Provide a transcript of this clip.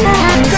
Got